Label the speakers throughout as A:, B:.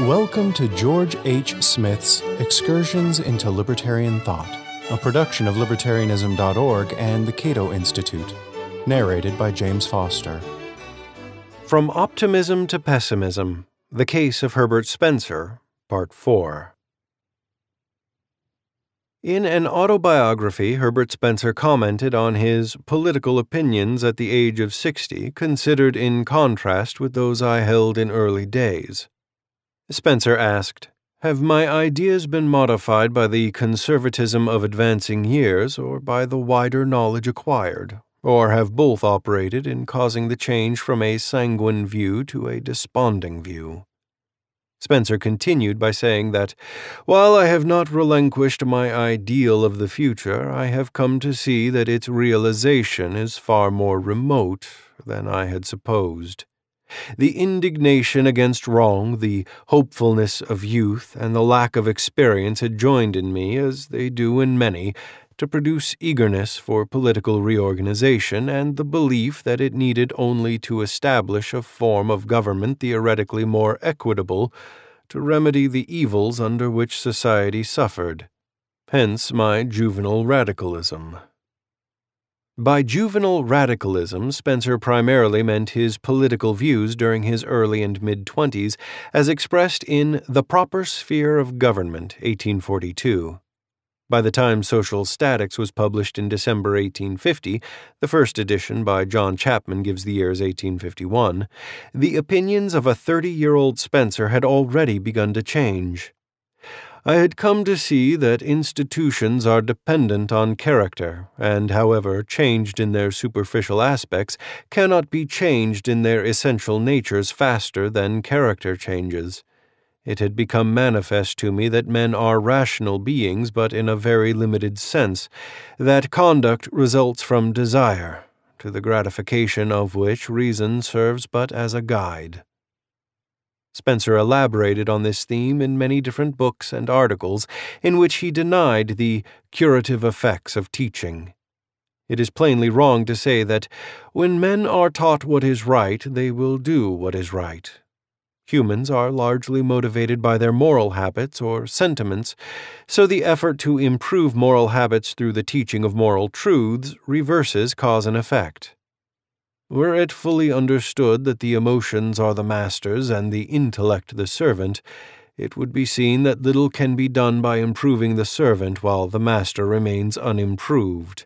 A: Welcome to George H. Smith's Excursions into Libertarian Thought, a production of libertarianism.org and the Cato Institute, narrated by James Foster.
B: From Optimism to Pessimism The Case of Herbert Spencer, Part 4. In an autobiography, Herbert Spencer commented on his political opinions at the age of 60, considered in contrast with those I held in early days. Spencer asked, Have my ideas been modified by the conservatism of advancing years or by the wider knowledge acquired? Or have both operated in causing the change from a sanguine view to a desponding view? Spencer continued by saying that, while I have not relinquished my ideal of the future, I have come to see that its realization is far more remote than I had supposed. The indignation against wrong, the hopefulness of youth, and the lack of experience had joined in me, as they do in many, to produce eagerness for political reorganization and the belief that it needed only to establish a form of government theoretically more equitable to remedy the evils under which society suffered. Hence my juvenile radicalism. By juvenile radicalism, Spencer primarily meant his political views during his early and mid twenties, as expressed in The Proper Sphere of Government, 1842. By the time Social Statics was published in December 1850, the first edition by John Chapman gives the years 1851, the opinions of a 30 year old Spencer had already begun to change. I had come to see that institutions are dependent on character, and, however changed in their superficial aspects, cannot be changed in their essential natures faster than character changes. It had become manifest to me that men are rational beings, but in a very limited sense, that conduct results from desire, to the gratification of which reason serves but as a guide. Spencer elaborated on this theme in many different books and articles in which he denied the curative effects of teaching. It is plainly wrong to say that when men are taught what is right, they will do what is right. Humans are largely motivated by their moral habits or sentiments, so the effort to improve moral habits through the teaching of moral truths reverses cause and effect. Were it fully understood that the emotions are the masters and the intellect the servant, it would be seen that little can be done by improving the servant while the master remains unimproved.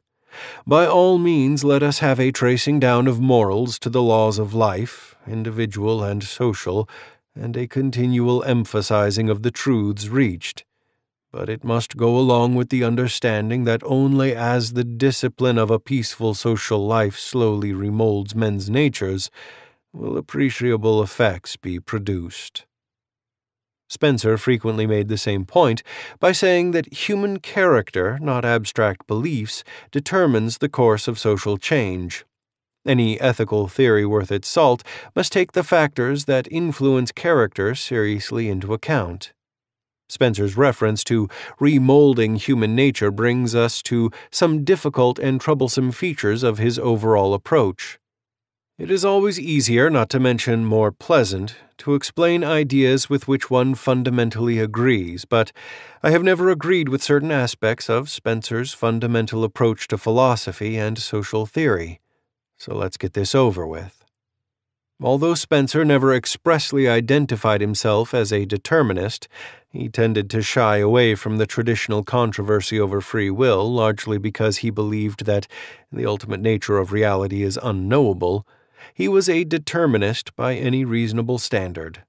B: By all means, let us have a tracing down of morals to the laws of life, individual and social, and a continual emphasizing of the truths reached. But it must go along with the understanding that only as the discipline of a peaceful social life slowly remolds men's natures will appreciable effects be produced. Spencer frequently made the same point by saying that human character, not abstract beliefs, determines the course of social change. Any ethical theory worth its salt must take the factors that influence character seriously into account. Spencer's reference to remolding human nature brings us to some difficult and troublesome features of his overall approach. It is always easier, not to mention more pleasant, to explain ideas with which one fundamentally agrees, but I have never agreed with certain aspects of Spencer's fundamental approach to philosophy and social theory. So let's get this over with. Although Spencer never expressly identified himself as a determinist, he tended to shy away from the traditional controversy over free will, largely because he believed that the ultimate nature of reality is unknowable. He was a determinist by any reasonable standard.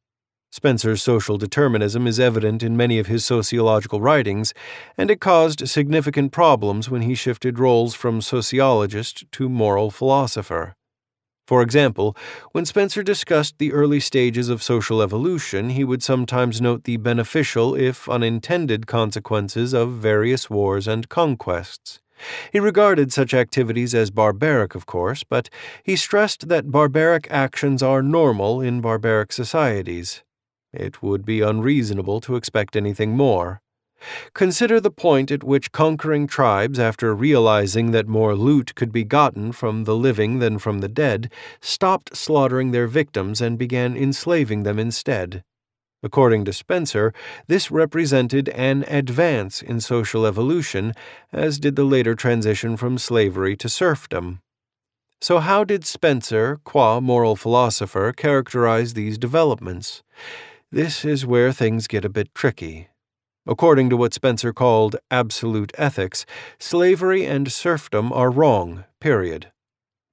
B: Spencer's social determinism is evident in many of his sociological writings, and it caused significant problems when he shifted roles from sociologist to moral philosopher. For example, when Spencer discussed the early stages of social evolution, he would sometimes note the beneficial, if unintended, consequences of various wars and conquests. He regarded such activities as barbaric, of course, but he stressed that barbaric actions are normal in barbaric societies. It would be unreasonable to expect anything more. Consider the point at which conquering tribes, after realizing that more loot could be gotten from the living than from the dead, stopped slaughtering their victims and began enslaving them instead. According to Spencer, this represented an advance in social evolution, as did the later transition from slavery to serfdom. So, how did Spencer, qua moral philosopher, characterize these developments? This is where things get a bit tricky. According to what Spencer called absolute ethics, slavery and serfdom are wrong, period.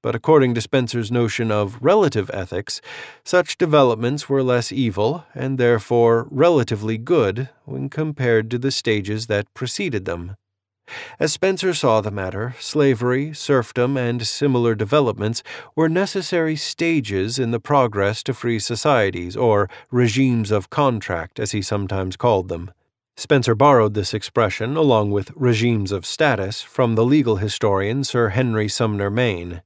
B: But according to Spencer's notion of relative ethics, such developments were less evil and therefore relatively good when compared to the stages that preceded them. As Spencer saw the matter, slavery, serfdom, and similar developments were necessary stages in the progress to free societies, or regimes of contract, as he sometimes called them. Spencer borrowed this expression, along with regimes of status, from the legal historian Sir Henry Sumner Maine.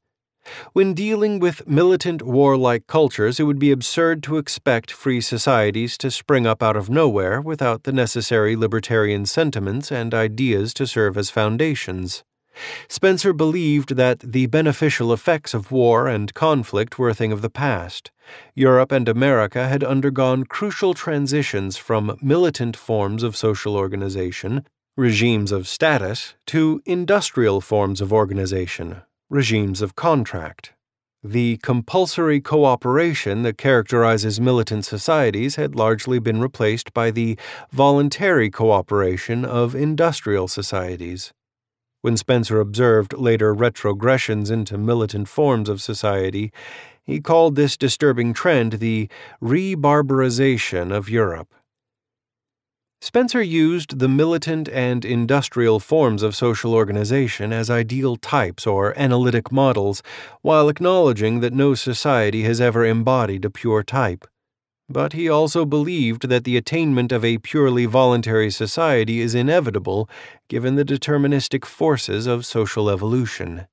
B: When dealing with militant warlike cultures, it would be absurd to expect free societies to spring up out of nowhere without the necessary libertarian sentiments and ideas to serve as foundations. Spencer believed that the beneficial effects of war and conflict were a thing of the past. Europe and America had undergone crucial transitions from militant forms of social organization, regimes of status, to industrial forms of organization, regimes of contract. The compulsory cooperation that characterizes militant societies had largely been replaced by the voluntary cooperation of industrial societies. When Spencer observed later retrogressions into militant forms of society, he called this disturbing trend the rebarbarization of Europe. Spencer used the militant and industrial forms of social organization as ideal types or analytic models, while acknowledging that no society has ever embodied a pure type. But he also believed that the attainment of a purely voluntary society is inevitable given the deterministic forces of social evolution.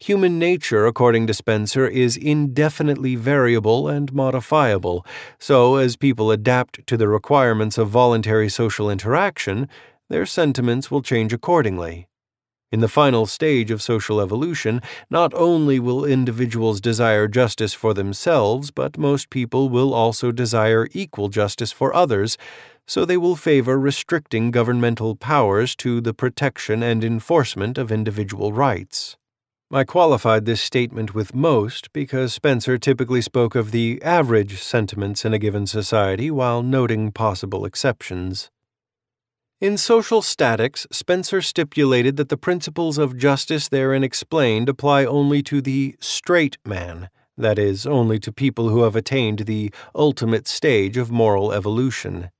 B: Human nature, according to Spencer, is indefinitely variable and modifiable, so as people adapt to the requirements of voluntary social interaction, their sentiments will change accordingly. In the final stage of social evolution, not only will individuals desire justice for themselves, but most people will also desire equal justice for others, so they will favor restricting governmental powers to the protection and enforcement of individual rights. I qualified this statement with most because Spencer typically spoke of the average sentiments in a given society while noting possible exceptions. In social statics, Spencer stipulated that the principles of justice therein explained apply only to the straight man, that is, only to people who have attained the ultimate stage of moral evolution.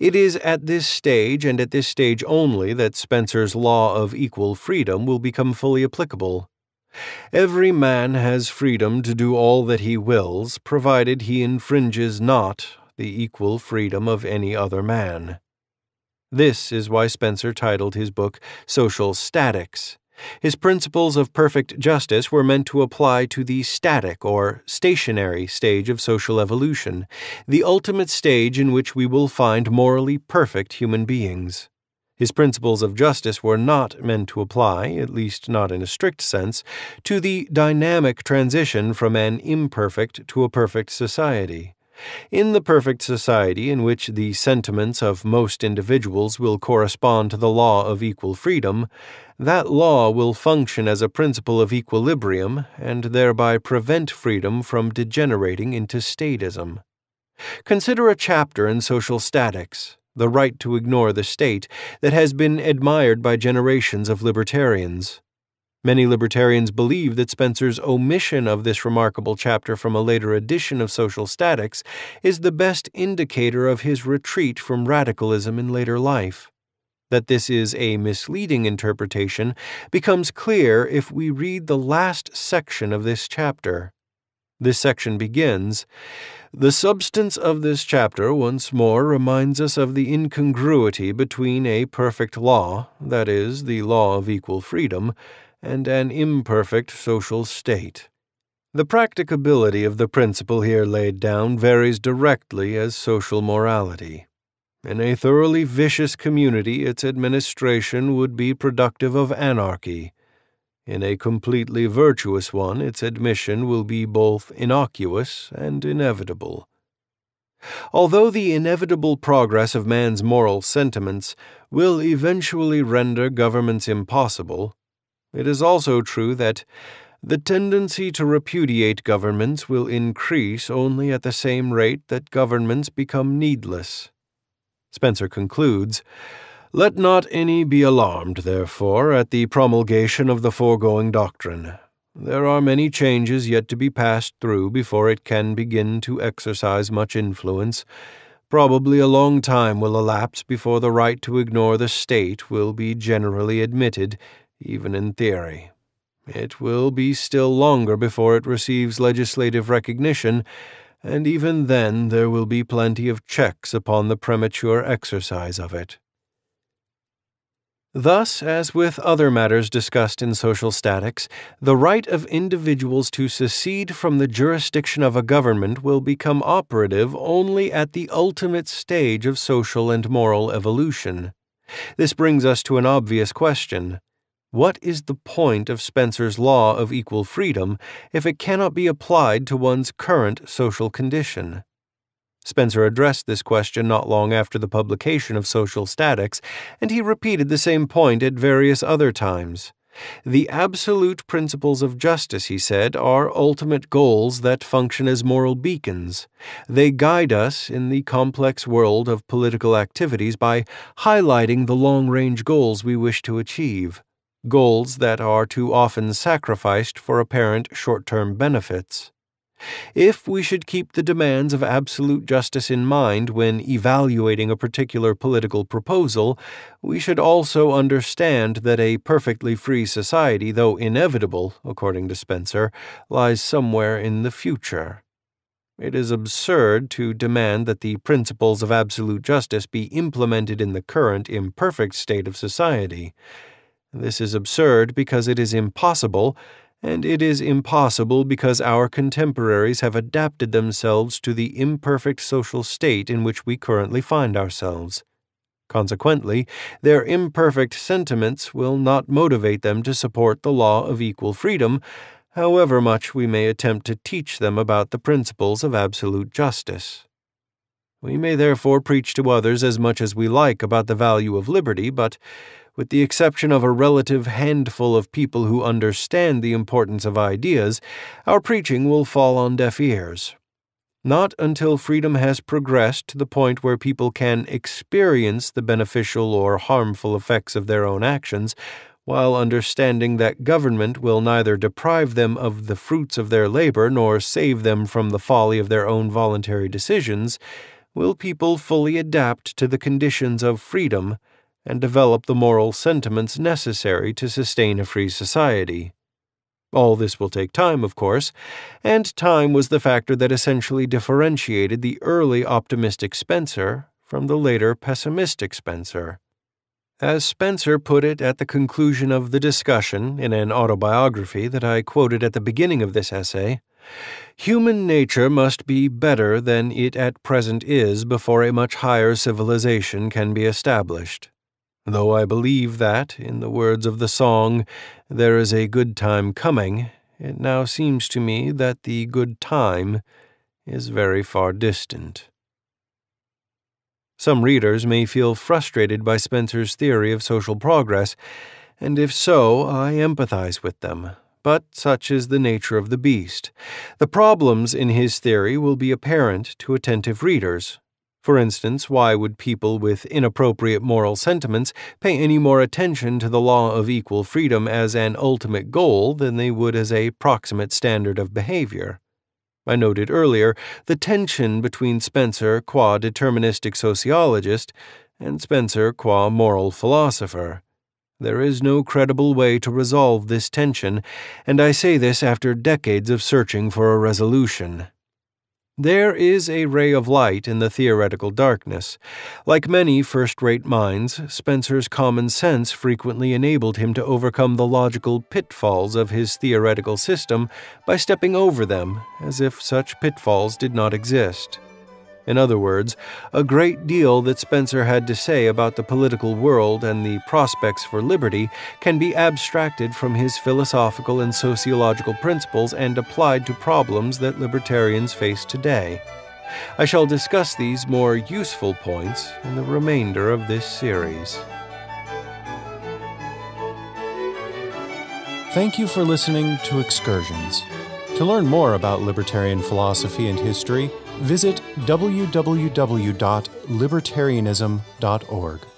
B: It is at this stage and at this stage only that Spencer's law of equal freedom will become fully applicable. Every man has freedom to do all that he wills, provided he infringes not the equal freedom of any other man. This is why Spencer titled his book Social Statics. His principles of perfect justice were meant to apply to the static or stationary stage of social evolution, the ultimate stage in which we will find morally perfect human beings. His principles of justice were not meant to apply, at least not in a strict sense, to the dynamic transition from an imperfect to a perfect society. In the perfect society in which the sentiments of most individuals will correspond to the law of equal freedom, that law will function as a principle of equilibrium and thereby prevent freedom from degenerating into statism. Consider a chapter in social statics the right to ignore the state, that has been admired by generations of libertarians. Many libertarians believe that Spencer's omission of this remarkable chapter from a later edition of Social Statics is the best indicator of his retreat from radicalism in later life. That this is a misleading interpretation becomes clear if we read the last section of this chapter. This section begins the substance of this chapter once more reminds us of the incongruity between a perfect law, that is, the law of equal freedom, and an imperfect social state. The practicability of the principle here laid down varies directly as social morality. In a thoroughly vicious community, its administration would be productive of anarchy. In a completely virtuous one, its admission will be both innocuous and inevitable. Although the inevitable progress of man's moral sentiments will eventually render governments impossible, it is also true that the tendency to repudiate governments will increase only at the same rate that governments become needless. Spencer concludes Let not any be alarmed, therefore, at the promulgation of the foregoing doctrine. There are many changes yet to be passed through before it can begin to exercise much influence. Probably a long time will elapse before the right to ignore the state will be generally admitted, even in theory. It will be still longer before it receives legislative recognition, and even then there will be plenty of checks upon the premature exercise of it. Thus, as with other matters discussed in social statics, the right of individuals to secede from the jurisdiction of a government will become operative only at the ultimate stage of social and moral evolution. This brings us to an obvious question. What is the point of Spencer's law of equal freedom if it cannot be applied to one's current social condition? Spencer addressed this question not long after the publication of Social Statics, and he repeated the same point at various other times. The absolute principles of justice, he said, are ultimate goals that function as moral beacons. They guide us in the complex world of political activities by highlighting the long range goals we wish to achieve, goals that are too often sacrificed for apparent short term benefits. If we should keep the demands of absolute justice in mind when evaluating a particular political proposal, we should also understand that a perfectly free society, though inevitable, according to Spencer, lies somewhere in the future. It is absurd to demand that the principles of absolute justice be implemented in the current imperfect state of society. This is absurd because it is impossible and it is impossible because our contemporaries have adapted themselves to the imperfect social state in which we currently find ourselves. Consequently, their imperfect sentiments will not motivate them to support the law of equal freedom, however much we may attempt to teach them about the principles of absolute justice. We may therefore preach to others as much as we like about the value of liberty, but with the exception of a relative handful of people who understand the importance of ideas, our preaching will fall on deaf ears. Not until freedom has progressed to the point where people can experience the beneficial or harmful effects of their own actions, while understanding that government will neither deprive them of the fruits of their labor nor save them from the folly of their own voluntary decisions, will people fully adapt to the conditions of freedom and develop the moral sentiments necessary to sustain a free society. All this will take time, of course, and time was the factor that essentially differentiated the early optimistic Spencer from the later pessimistic Spencer. As Spencer put it at the conclusion of the discussion in an autobiography that I quoted at the beginning of this essay, human nature must be better than it at present is before a much higher civilization can be established though I believe that, in the words of the song, there is a good time coming, it now seems to me that the good time is very far distant. Some readers may feel frustrated by Spencer's theory of social progress, and if so, I empathize with them. But such is the nature of the beast. The problems in his theory will be apparent to attentive readers, for instance, why would people with inappropriate moral sentiments pay any more attention to the law of equal freedom as an ultimate goal than they would as a proximate standard of behavior? I noted earlier the tension between Spencer qua deterministic sociologist and Spencer qua moral philosopher. There is no credible way to resolve this tension, and I say this after decades of searching for a resolution. There is a ray of light in the theoretical darkness. Like many first rate minds, Spencer's common sense frequently enabled him to overcome the logical pitfalls of his theoretical system by stepping over them as if such pitfalls did not exist. In other words, a great deal that Spencer had to say about the political world and the prospects for liberty can be abstracted from his philosophical and sociological principles and applied to problems that libertarians face today. I shall discuss these more useful points in the remainder of this series.
A: Thank you for listening to Excursions. To learn more about libertarian philosophy and history, visit www.libertarianism.org.